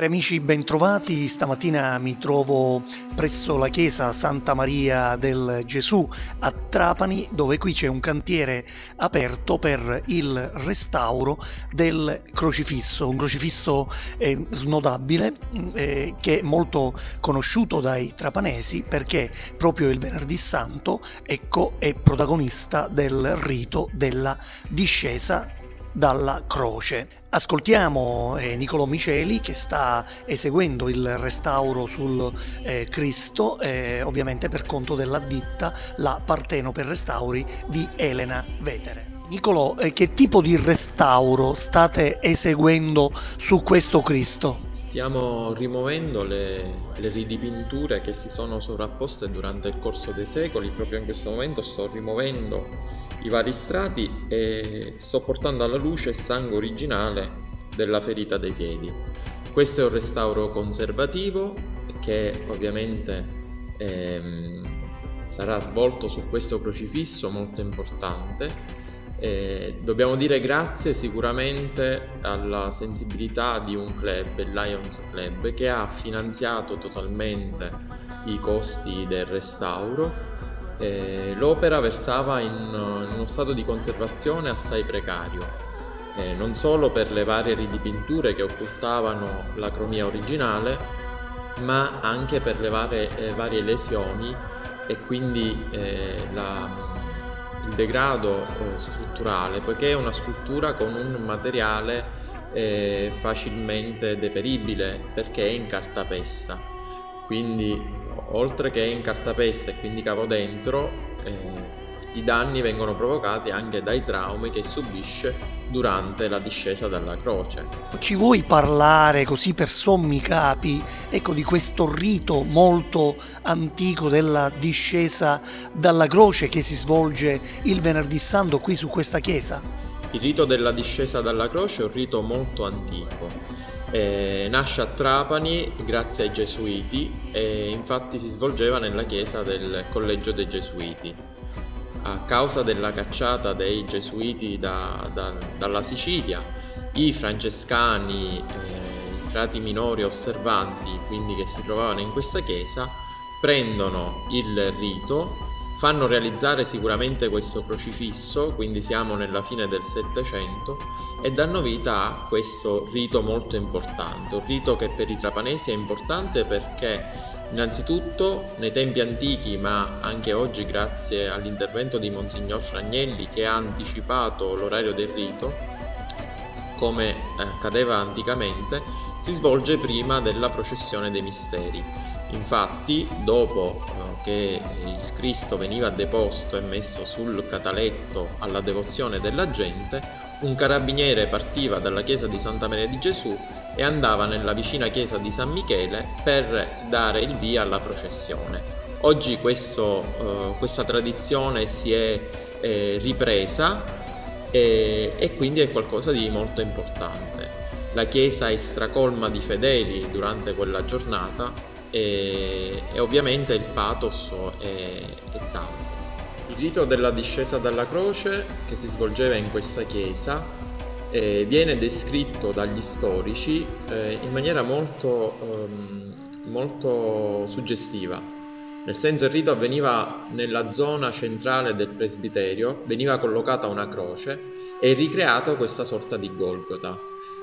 Cari amici, bentrovati. Stamattina mi trovo presso la chiesa Santa Maria del Gesù a Trapani, dove qui c'è un cantiere aperto per il restauro del crocifisso, un crocifisso eh, snodabile eh, che è molto conosciuto dai trapanesi perché proprio il venerdì santo ecco, è protagonista del rito della discesa dalla croce. Ascoltiamo eh, Niccolò Miceli che sta eseguendo il restauro sul eh, Cristo, eh, ovviamente per conto della ditta La Parteno per Restauri di Elena Vetere. Niccolò, eh, che tipo di restauro state eseguendo su questo Cristo? Stiamo rimuovendo le, le, ridipinture che si sono sovrapposte durante il corso dei secoli. Proprio in questo momento sto rimuovendo i vari strati e sto portando alla luce il sangue originale della ferita dei piedi. Questo è un restauro conservativo che ovviamente ehm, sarà svolto su questo crocifisso molto importante eh, dobbiamo dire grazie sicuramente alla sensibilità di un club, il Lions Club, che ha finanziato totalmente i costi del restauro. Eh, l'opera versava in, in, uno stato di conservazione assai precario, eh, non solo per le varie ridipinture che occultavano la cromia originale, ma anche per le varie, eh, varie lesioni e quindi eh, la il degrado eh, strutturale, poiché è una scultura con un materiale eh, facilmente deperibile perché è in cartapesta. Quindi, oltre che in cartapesta e quindi cavo dentro, eh, i danni vengono provocati anche dai traumi che subisce durante la discesa dalla croce. Ci vuoi parlare così per sommi capi ecco, di questo rito molto antico della discesa dalla croce che si svolge il venerdì santo qui su questa chiesa? Il rito della discesa dalla croce è un rito molto antico. Eh, nasce a Trapani grazie ai Gesuiti e infatti si svolgeva nella chiesa del Collegio dei Gesuiti a causa della cacciata dei gesuiti da, da, dalla Sicilia, i francescani, eh, i frati minori osservanti, quindi che si trovavano in questa chiesa, prendono il rito, fanno realizzare sicuramente questo crocifisso, quindi siamo nella fine del Settecento, e danno vita a questo rito molto importante, un rito che per i trapanesi è importante perché Innanzitutto, nei tempi antichi, ma anche oggi grazie all'intervento di Monsignor Fragnelli che ha anticipato l'orario del rito, come accadeva anticamente, si svolge prima della processione dei misteri. Infatti, dopo eh, che il Cristo veniva deposto e messo sul cataletto alla devozione della gente, un carabiniere partiva dalla chiesa di Santa Maria di Gesù e andava nella vicina chiesa di San Michele per dare il via alla processione. Oggi questo, eh, questa tradizione si è eh, ripresa e, e quindi è qualcosa di molto importante. La chiesa è stracolma di fedeli durante quella giornata e, e ovviamente il pathos è, è tanto. Il rito della discesa dalla croce che si svolgeva in questa chiesa eh, viene descritto dagli storici eh, in maniera molto, ehm, molto suggestiva. Nel senso il rito avveniva nella zona centrale del presbiterio, veniva collocata una croce e ricreato questa sorta di Golgota.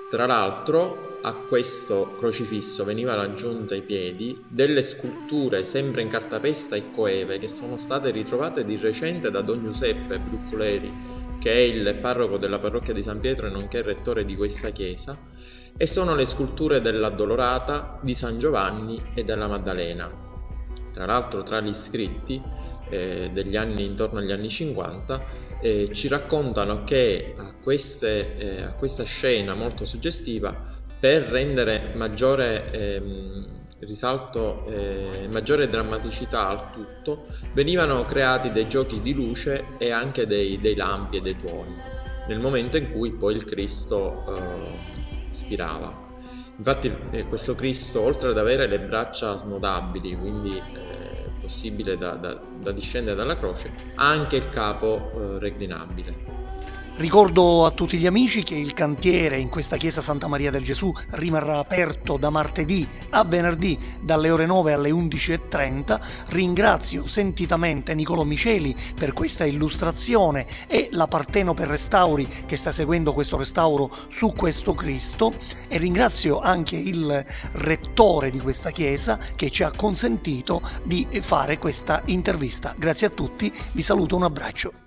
Tra l'altro a questo crocifisso venivano aggiunte ai piedi delle sculture sempre in cartapesta e coeve che sono state ritrovate di recente da Don Giuseppe Bruccoleri che è il parroco della parrocchia di San Pietro e nonché rettore di questa chiesa, e sono le sculture dell'Addolorata, di San Giovanni e della Maddalena. Tra l'altro tra gli scritti eh, degli anni intorno agli anni 50 eh, ci raccontano che a, queste, eh, a, questa scena molto suggestiva per rendere maggiore ehm, risalto eh, maggiore drammaticità al tutto, venivano creati dei giochi di luce e anche dei, dei lampi e dei tuoni, nel momento in cui poi il Cristo eh, spirava. Infatti eh, questo Cristo, oltre ad avere le braccia snodabili, quindi eh, possibile da, da, da, discendere dalla croce, ha anche il capo reclinabile. Ricordo a tutti gli amici che il cantiere in questa chiesa Santa Maria del Gesù rimarrà aperto da martedì a venerdì dalle ore 9 alle 11.30. Ringrazio sentitamente Nicolo Miceli per questa illustrazione e la Partenope Restauri che sta seguendo questo restauro su questo Cristo e ringrazio anche il rettore di questa chiesa che ci ha consentito di fare questa intervista. Grazie a tutti, vi saluto, un abbraccio.